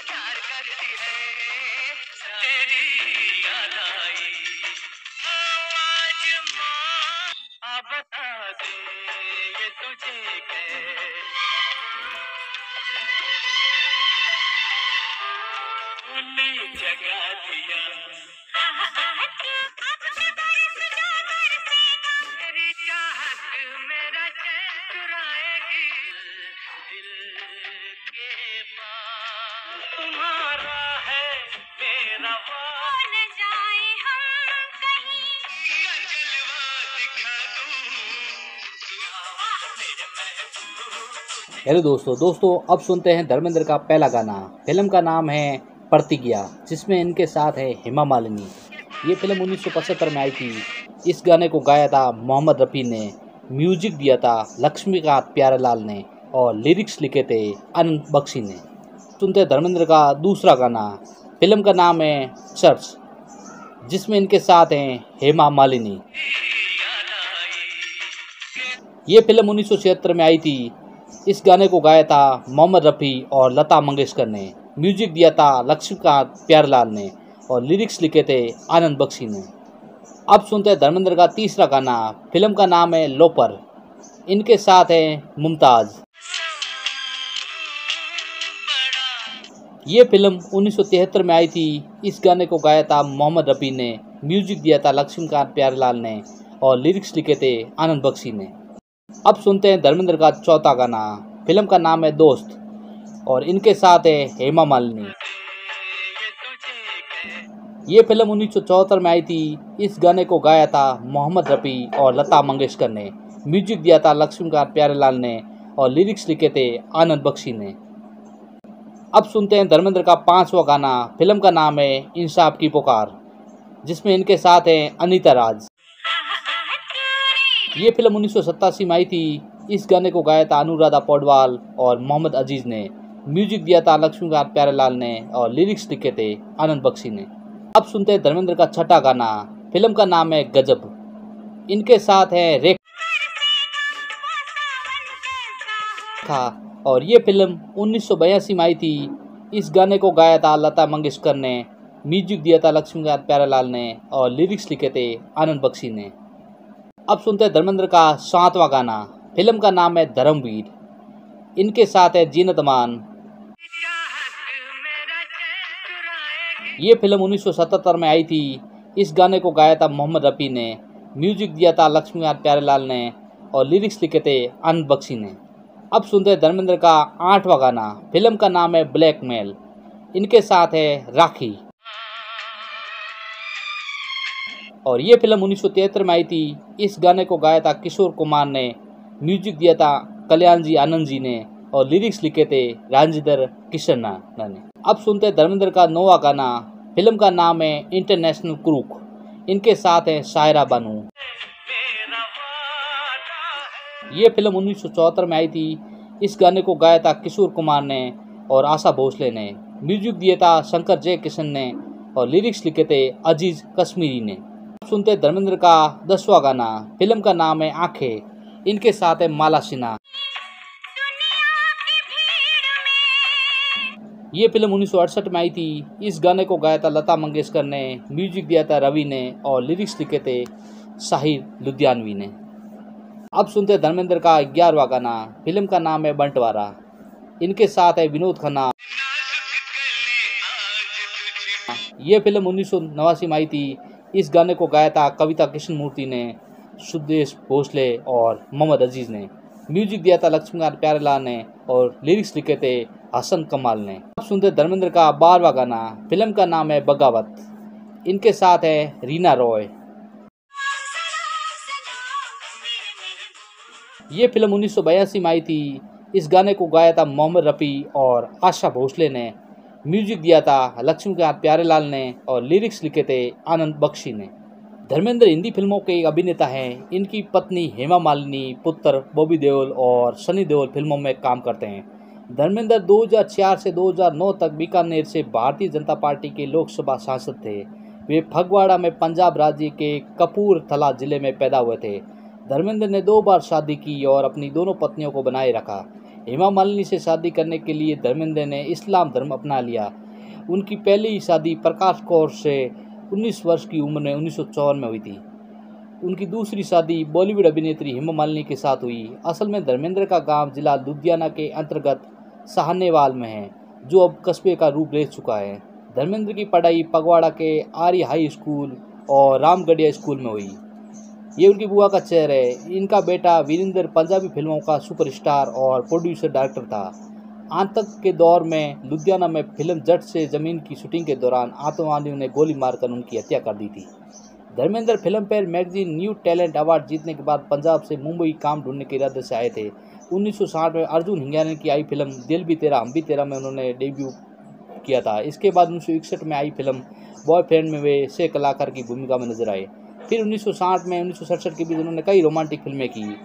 प्यार करती है। तेरी याद आई। आज माँ बता दे, ये तुझे तूने जगा दिया। हेलो दोस्तों दोस्तों, अब सुनते हैं धर्मेंद्र का पहला गाना। फ़िल्म का नाम है प्रतिज्ञा, जिसमें इनके साथ है हेमा मालिनी। ये फ़िल्म 1975 में आई थी। इस गाने को गाया था मोहम्मद रफ़ी ने, म्यूज़िक दिया था लक्ष्मीकांत प्यारेलाल ने और लिरिक्स लिखे थे अनंत बख्शी ने। सुनते धर्मेंद्र का दूसरा गाना। फ़िल्म का नाम है चर्च, जिसमें इनके साथ हैं हेमा मालिनी। ये फ़िल्म 1976 में आई थी। इस गाने को गाया था मोहम्मद रफ़ी और लता मंगेशकर ने। म्यूज़िक दिया था लक्ष्मीकांत प्यारलाल ने और लिरिक्स लिखे थे आनंद बख्शी ने। अब सुनते हैं धर्मेंद्र का तीसरा गाना। फ़िल्म का नाम है लोपर। इनके साथ है मुमताज़। ये फ़िल्म 1973 में आई थी। इस गाने को गाया था मोहम्मद रफ़ी ने। म्यूज़िक दिया था लक्ष्मीकांत प्यारलाल ने और लिरिक्स लिखे थे आनंद बख्शी ने। अब सुनते हैं धर्मेंद्र का चौथा गाना। फ़िल्म का नाम है दोस्त, और इनके साथ है हेमा मालिनी। ये फ़िल्म उन्नीस सौ चौहत्तर में आई थी। इस गाने को गाया था मोहम्मद रफ़ी और लता मंगेशकर ने। म्यूज़िक दिया था लक्ष्मीकांत प्यारेलाल ने और लिरिक्स लिखे थे आनंद बख्शी ने। अब सुनते हैं धर्मेंद्र का पांचवा गाना। फ़िल्म का नाम है इंसाफ की पुकार, जिसमें इनके साथ हैं अनीता राज। ये फ़िल्म उन्नीस सौ सतासी में आई थी। इस गाने को गाया था अनुराधा पौडवाल और मोहम्मद अज़ीज़ ने। म्यूज़िक दिया था लक्ष्मीकांत प्यारेलाल ने और लिरिक्स लिखे थे आनंद बख्शी ने। अब सुनते हैं धर्मेंद्र का छठा गाना। फ़िल्म का नाम है गजब। इनके साथ है रेखा और ये फ़िल्म उन्नीस सौ बयासी में आई थी। इस गाने को गाया था लता मंगेशकर ने। म्यूज़िक दिया था लक्ष्मीकांत प्यारेलाल ने और लिरिक्स लिखे थे आनंद बख्शी ने। अब सुनते हैं धर्मेंद्र का सातवां गाना। फ़िल्म का नाम है धर्मवीर। इनके साथ है जीनत मान। ये फ़िल्म 1977 में आई थी। इस गाने को गाया था मोहम्मद रफ़ी ने। म्यूज़िक दिया था लक्ष्मीकांत प्यारेलाल ने और लिरिक्स लिखे थे आनंद बख्शी ने। अब सुनते हैं धर्मेंद्र का आठवां गाना। फ़िल्म का नाम है ब्लैक मेल इनके साथ है राखी। और ये फ़िल्म उन्नीस सौ तिहत्तर में आई थी। इस गाने को गाया था किशोर कुमार ने, म्यूज़िक दिया था कल्याण जी आनंद जी ने और लिरिक्स लिखे थे राजेंद्र किशन ने। अब सुनते धर्मेंद्र का नोवा गाना। फ़िल्म का नाम है इंटरनेशनल क्रूक। इनके साथ है शायरा बानू। ये फ़िल्म उन्नीस सौ चौहत्तर में आई थी। इस गाने को गाया था किशोर कुमार ने और आशा भोसले ने। म्यूज़िक दिया था शंकर जय किशन ने और लिरिक्स लिखे थे अज़ीज़ कश्मीरी ने। सुनते धर्मेंद्र का दसवां गाना। फ़िल्म का नाम है आँखें। इनके साथ है माला सिन्हा। ये फ़िल्म उन्नीस सौ अड़सठ में आई थी। इस गाने को गाया था लता मंगेशकर ने, म्यूज़िक दिया था रवि ने और लिरिक्स लिखे थे साहिर लुधियानवी ने। अब सुनते धर्मेंद्र का ग्यारहवा गाना। फ़िल्म का नाम है बंटवारा। इनके साथ है विनोद खन्ना। ये फ़िल्म उन्नीस में आई थी। इस गाने को गाया था कविता कृष्ण मूर्ति ने, सुदेश भोसले और मोहम्मद अज़ीज़ ने। म्यूज़िक दिया था लक्ष्मीकांत प्यारेलाल ने और लिरिक्स लिखे थे हसन कमाल ने। अब सुनते धर्मेंद्र का बारवा गाना, फ़िल्म का नाम है बगावत। इनके साथ है रीना रॉय। ये फ़िल्म उन्नीस सौ बयासी में आई थी। इस गाने को गाया था मोहम्मद रफ़ी और आशा भोसले ने। म्यूज़िक दिया था लक्ष्मीकांत प्यारेलाल ने और लिरिक्स लिखे थे आनंद बख्शी ने। धर्मेंद्र हिंदी फ़िल्मों के एक अभिनेता हैं। इनकी पत्नी हेमा मालिनी, पुत्र बॉबी देओल और सनी देओल फ़िल्मों में काम करते हैं। धर्मेंद्र 2004 से 2009 तक बीकानेर से भारतीय जनता पार्टी के लोकसभा सांसद थे। वे फगवाड़ा में पंजाब राज्य के कपूरथला ज़िले में पैदा हुए थे। धर्मेंद्र ने दो बार शादी की और अपनी दोनों पत्नियों को बनाए रखा। हेमा मालिनी से शादी करने के लिए धर्मेंद्र ने इस्लाम धर्म अपना लिया। उनकी पहली शादी प्रकाश कौर से 19 वर्ष की उम्र में उन्नीस में हुई थी। उनकी दूसरी शादी बॉलीवुड अभिनेत्री हेमा मालिनी के साथ हुई। असल में धर्मेंद्र का गाँव जिला लुधियाना के अंतर्गत सहानेवाल में है, जो अब कस्बे का रूप ले चुका है। धर्मेंद्र की पढ़ाई पगवाड़ा के आर्य हाई स्कूल और रामगढ़िया स्कूल में हुई। ये उनकी बुआ का चेहर है इनका बेटा वीरेंद्र पंजाबी फ़िल्मों का सुपरस्टार और प्रोड्यूसर डायरेक्टर था। आतंक के दौर में लुधियाना में फ़िल्म जट से ज़मीन की शूटिंग के दौरान आतंकवादियों ने गोली मारकर उनकी हत्या कर दी थी। Dharmendra Filmfare magazine new talent award जीतने के बाद पंजाब से मुंबई काम ढूँढने के इरादे से आए थे। 1960 में अर्जुन हिंगाने की आई फ़िल्म दिल भी तेरा, हम भी तेरा में उन्होंने डेब्यू किया था। इसके बाद उन्नीस सौ इकसठ में आई फ़िल्म बॉयफ्रेंड में वे से कलाकार की भूमिका में नज़र आए। फिर 1960 में, उन्नीस सौ सड़सठ के बीच उन्होंने कई रोमांटिक फ़िल्में की।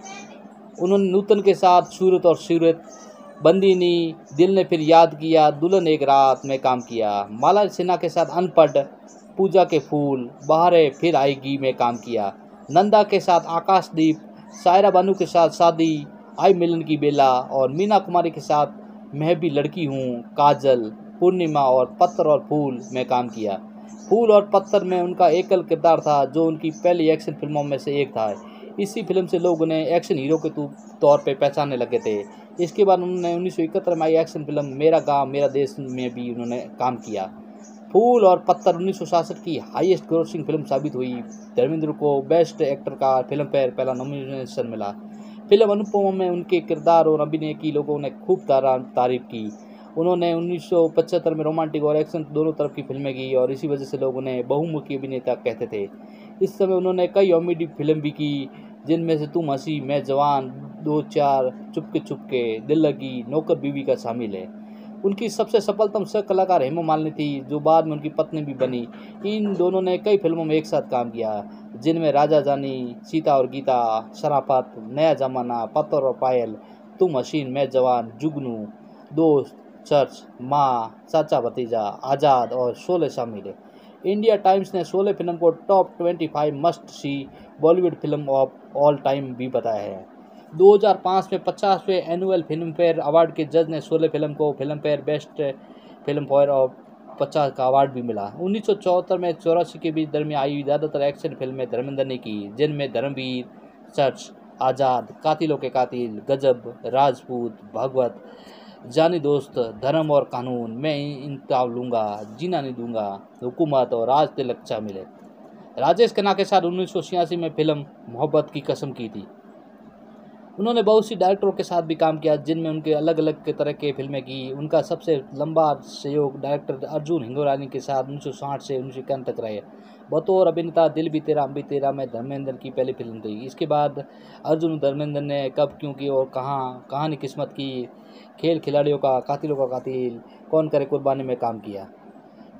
उन्होंने नूतन के साथ सूरत और सूरत, बंदीनी, दिल ने फिर याद किया, दुल्हन एक रात में काम किया। माला सिन्हा के साथ अनपढ़, पूजा के फूल, बहारे फिर आएगी में काम किया। नंदा के साथ आकाशदीप, सायरा बानू के साथ शादी, आई मिलन की बेला और मीना कुमारी के साथ मैं भी लड़की हूँ, काजल, पूर्णिमा और पत्थर और फूल में काम किया। फूल और पत्थर में उनका एकल किरदार था, जो उनकी पहली एक्शन फ़िल्मों में से एक था। इसी फ़िल्म से लोग उन्हें एक्शन हीरो के तौर पर पहचानने लगे थे। इसके बाद उन्होंने उन्नीस सौ इकहत्तर में आई एक्शन फ़िल्म मेरा गाँव, मेरा देश में भी उन्होंने काम किया। फूल और पत्थर उन्नीस की हाईएस्ट ग्रोसिंग फ़िल्म साबित हुई। धर्मेंद्र को बेस्ट एक्टर का फ़िल्म फेयर पहला नॉमिनेशन मिला। फ़िल्म अनुपमा में उनके किरदार और अभिनय की लोगों ने खूब तारीफ़ की। उन्होंने 1975 में रोमांटिक और एक्शन दोनों तरफ़ की फ़िल्में की और इसी वजह से लोग उन्हें बहुमुखी अभिनेता कहते थे। इस समय उन्होंने कई कॉमेडी फ़िल्म भी की, जिनमें से तुम हँसी, मैं जवान, दो चार, चुपके चुपके, दिल लगी, नौकर बीवी का शामिल है। उनकी सबसे सफलतम सह कलाकार हेमा मालिनी थी, जो बाद में उनकी पत्नी भी बनी। इन दोनों ने कई फ़िल्मों में एक साथ काम किया, जिनमें राजा जानी, सीता और गीता, शराफत, नया जमाना पत्थर और पायल, तुम हसीन, मैं जवान, जुगनू, दोस्त चर्च, माँ, चाचा भतीजा, आज़ाद और शोले शामिल है। इंडिया टाइम्स ने शोले फ़िल्म को top 25 must see Bollywood film of all time भी बताया है। 2005 में पचासवें एनुअल फ़िल्म फेयर अवार्ड के जज ने शोले फ़िल्म को Filmfare best Filmfare of पचास का अवार्ड भी मिला। उन्नीस सौ चौहत्तर में चौरासी के बीच दरमियान आई ज़्यादातर एक्शन फ़िल्में धर्मेंद्र ने की, जिनमें धर्मवीर, चर्च, आज़ाद, कातिलों के कातिल, गजब, राजपूत, भगवत जानी दोस्त, धर्म और कानून, मैं इंताब लूँगा, जीना नहीं दूँगा, हुकूमत और राज तिलक शामिल है राजेश खन्ना के साथ उन्नीस सौ छियासी में फ़िल्म मोहब्बत की कसम की थी। उन्होंने बहुत सी डायरेक्टरों के साथ भी काम किया, जिनमें उनके अलग अलग तरह के फ़िल्में की। उनका सबसे लंबा सहयोग डायरेक्टर अर्जुन हिंगोरानी के साथ उन्नीस सौ साठ से उन्नीस तक रहे। बतौर अभिनेता दिल भी तेरा भी तेरा, में धर्मेंद्र की पहली फ़िल्म थी। इसके बाद अर्जुन धर्मेंद्र ने कब, क्यों की और कहाँ, कहानी किस्मत की, खेल खिलाड़ियों का, कातिलों का कातिल, कौन करे कुर्बानी में काम किया?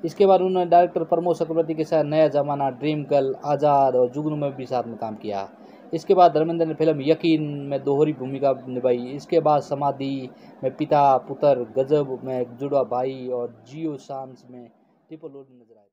इसके बाद उन्होंने डायरेक्टर प्रमोद चक्रवर्ती के साथ नया जमाना, ड्रीम गर्ल, आज़ाद और जुगनू में भी साथ में काम किया। इसके बाद धर्मेंद्र ने फ़िल्म यकीन में दोहरी भूमिका निभाई। इसके बाद समाधि में पिता, पुत्र, गजब में जुड़वा भाई और जियो शांस में ट्रिपल नज़र आए।